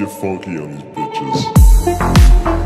Get funky on these bitches.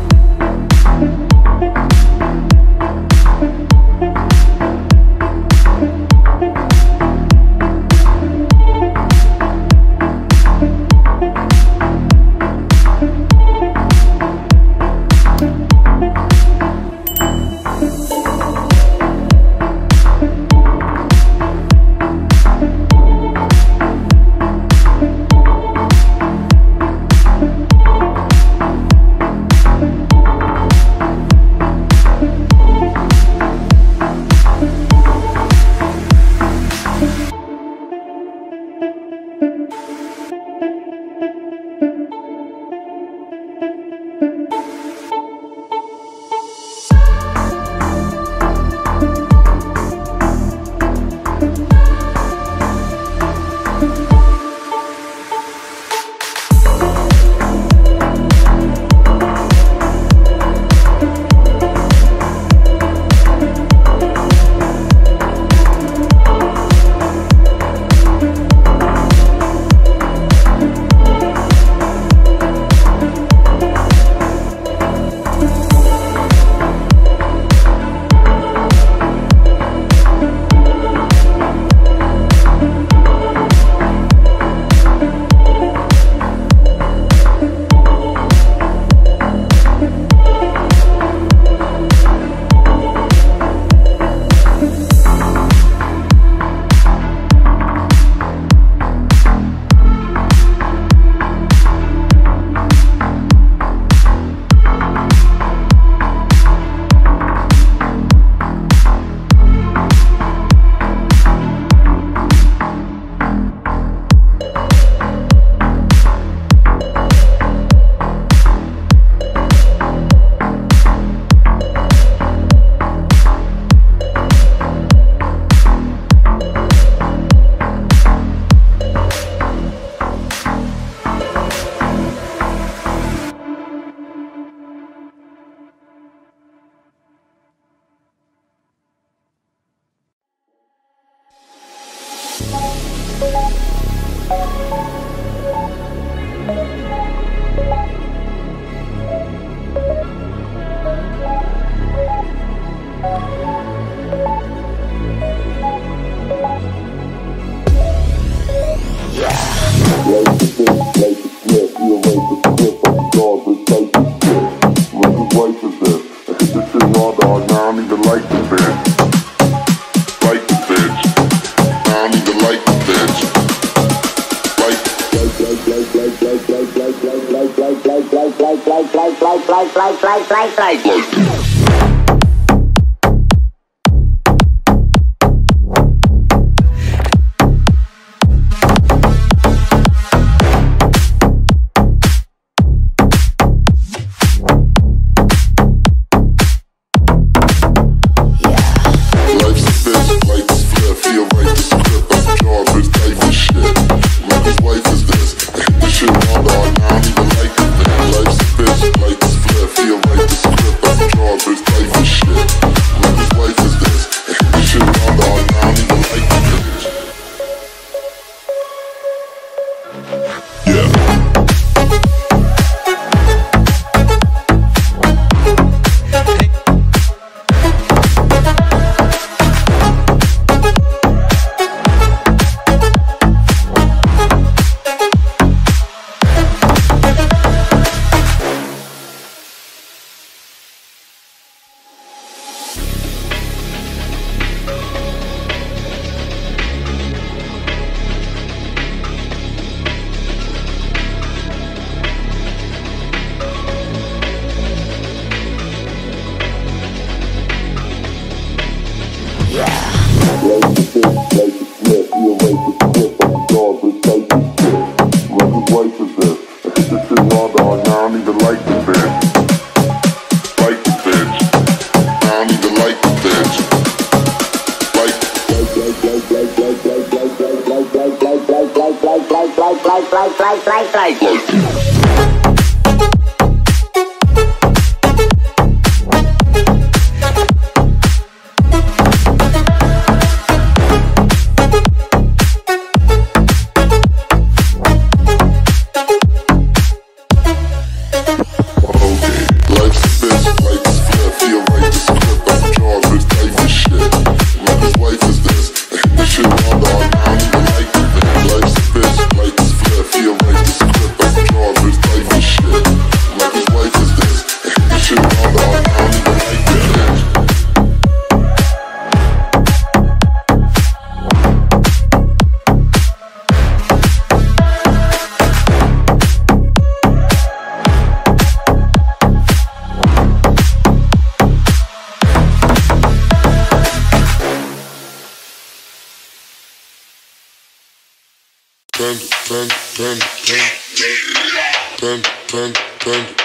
Live.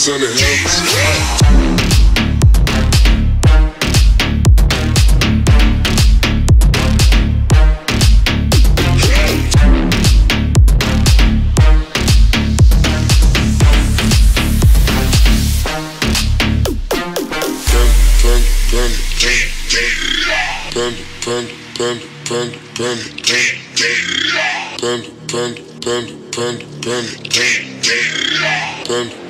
G's on the hill. Panda, panda, panda, panda, panda, panda, panda, panda, panda, panda, panda, panda, panda, panda,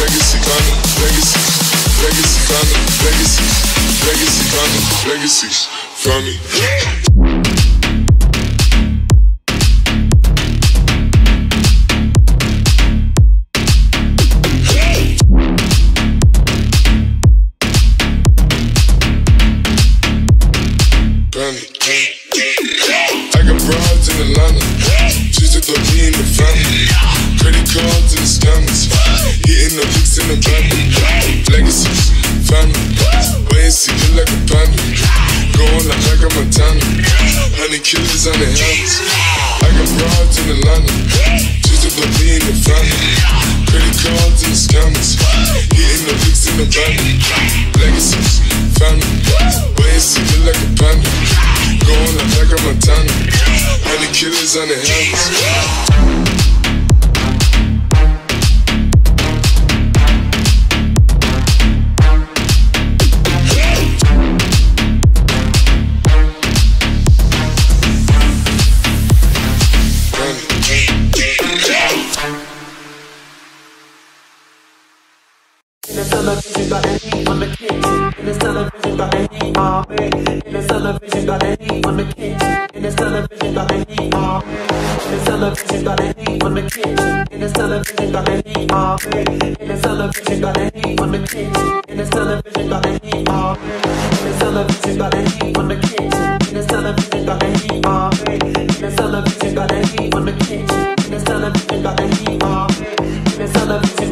legacy coming, legacy, legacy coming, legacy, legacy coming, legacy. Yeah. television got that heat on the kitchen. And this television got that heat on. In the television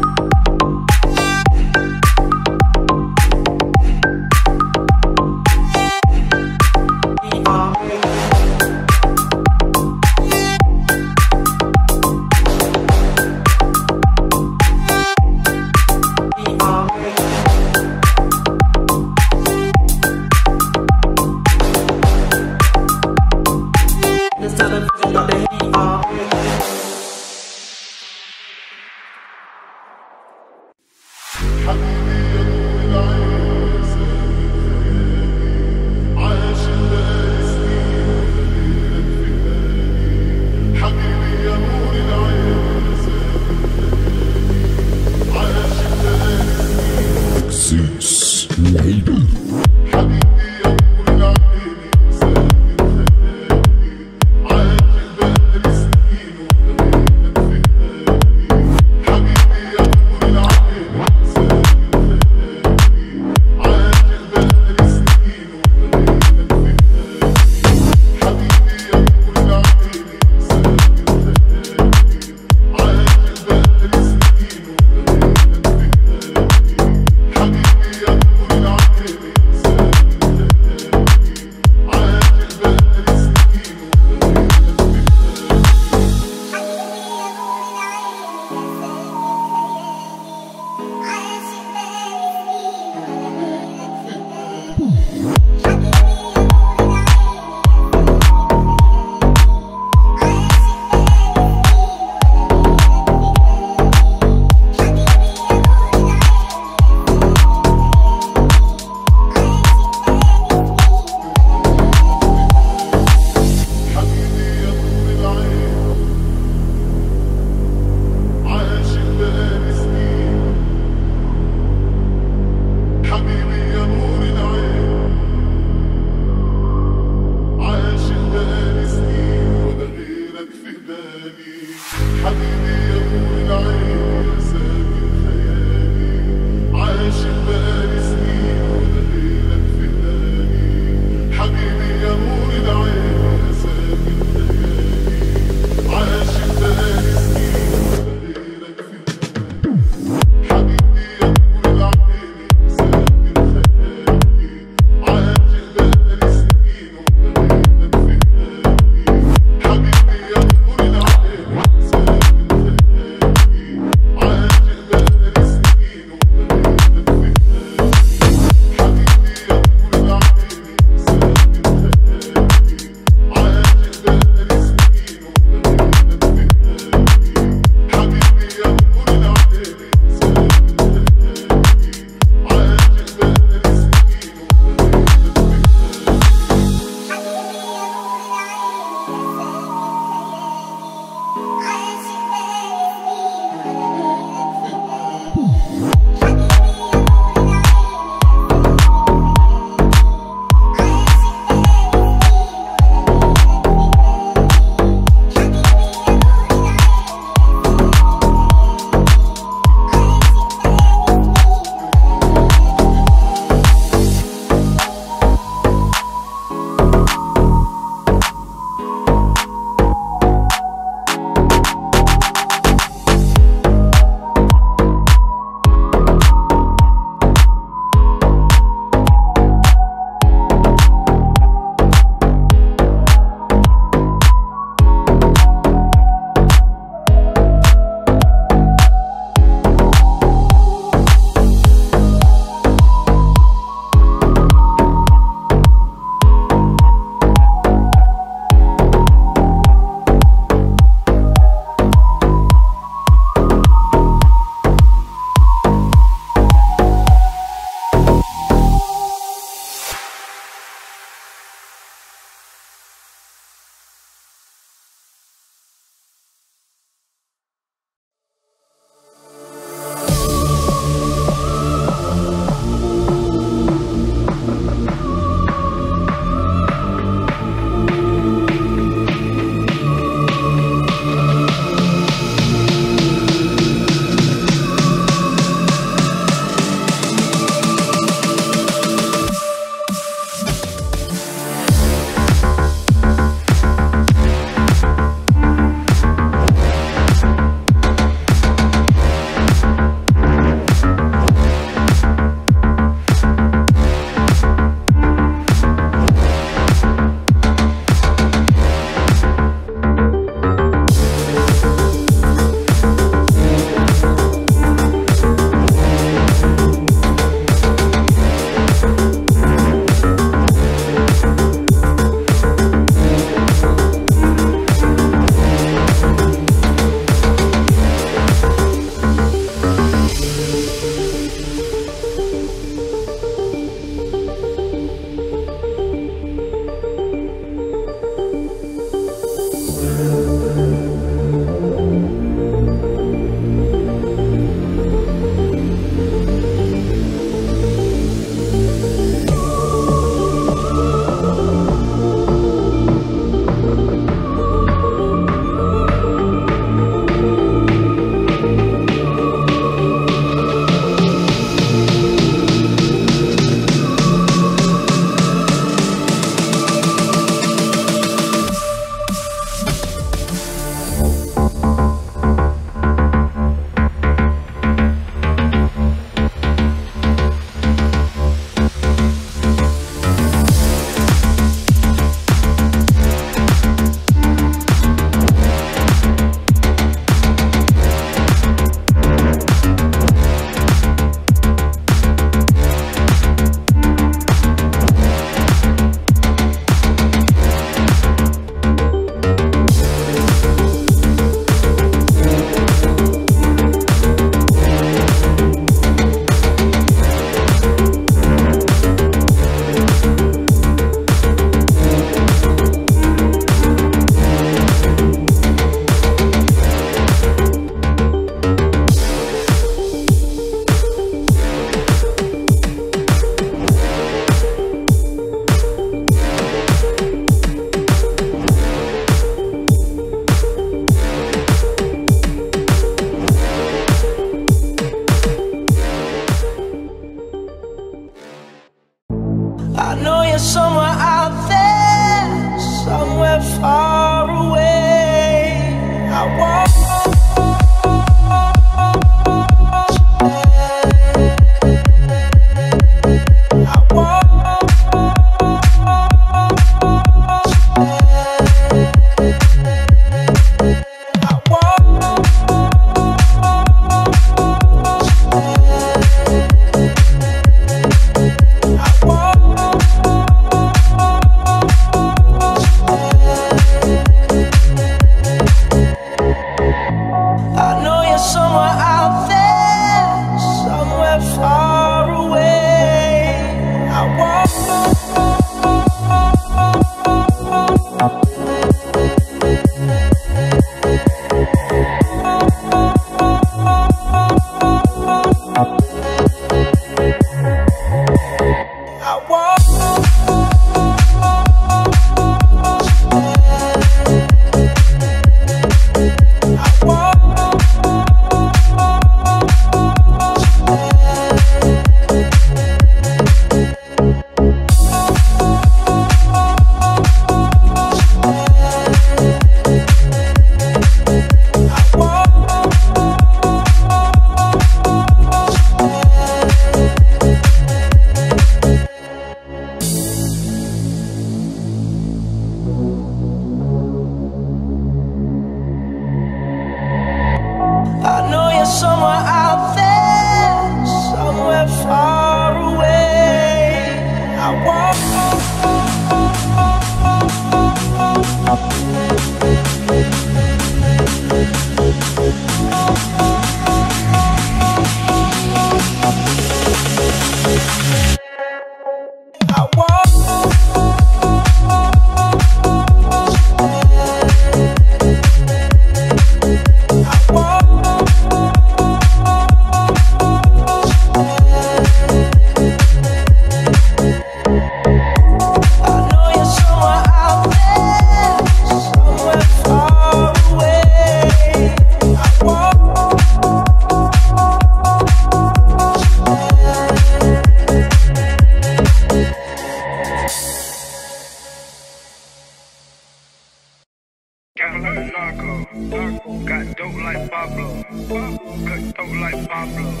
like Pablo.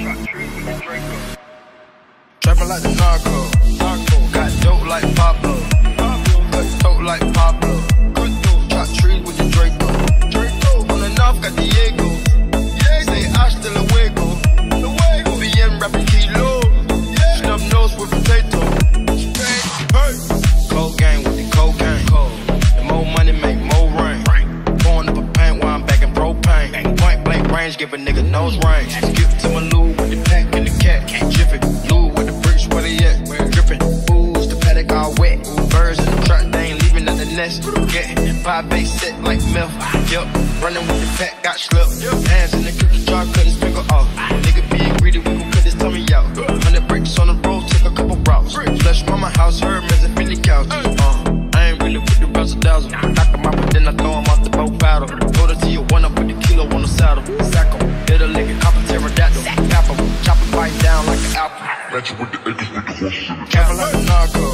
Trap trees with the Draco. Trapping like the narco. narco. Got dope like Pablo. Cut dope like Pablo. Trap trees with the Draco. Draco. On the north, got Diego. Give a nigga nose range. Skip to my Lou with the pack and the cat. Jiffy. Lou with the bricks, where they at? Dripping. Booze, the paddock all wet. Birds in the truck, they ain't leaving the nest. Get five base set like milk. Yup. Running with the pack, got slipped. Hands in the cookie jar, cut his finger off. Match it with the acres with the horses in narco.